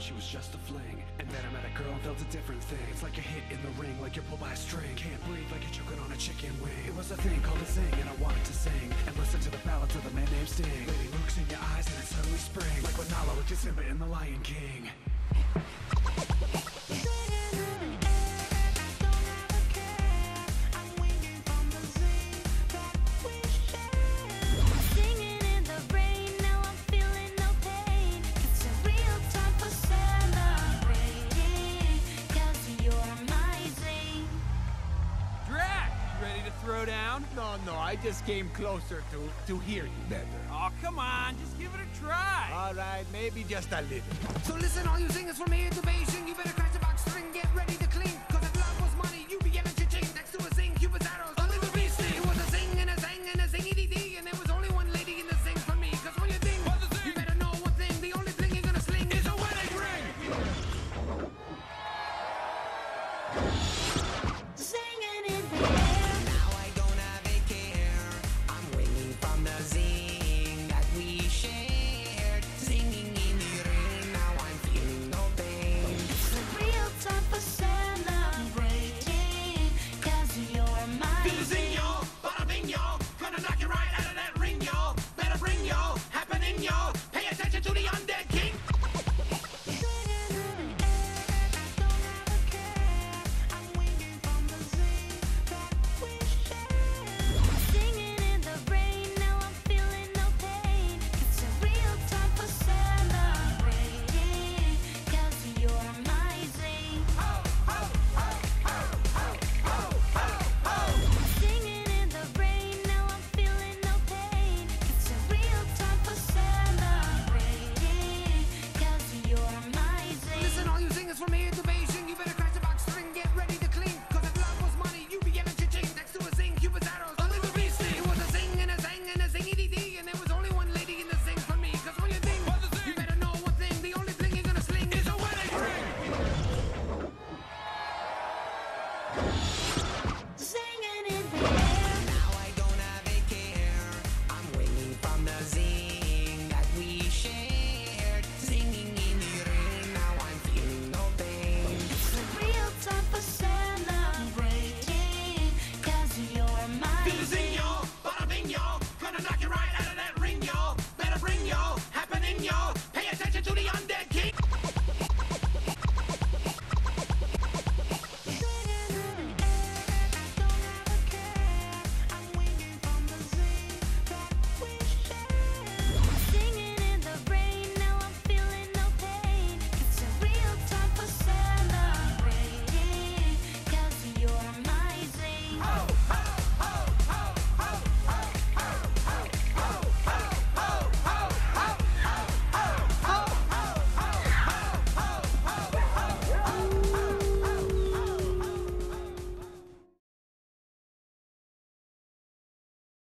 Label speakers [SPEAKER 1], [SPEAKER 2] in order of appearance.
[SPEAKER 1] but she was just a fling. And then I met a girl felt a different thing. It's like a hit in the ring, like you're pulled by a string. Can't breathe like you're choking on a chicken wing. It was a thing called a zing, and I wanted to sing and listen to the ballads of the man named Sting. Lady looks in your eyes and it suddenly spring, like when Nala looked at Simba in The Lion King.
[SPEAKER 2] Down?
[SPEAKER 3] No, no, I just came closer to to hear you better.
[SPEAKER 2] Oh, come on, just give it a try.
[SPEAKER 3] All right, maybe just a little.
[SPEAKER 1] So listen, all you singers from here to Beijing, you better crash the box string, get ready to clean.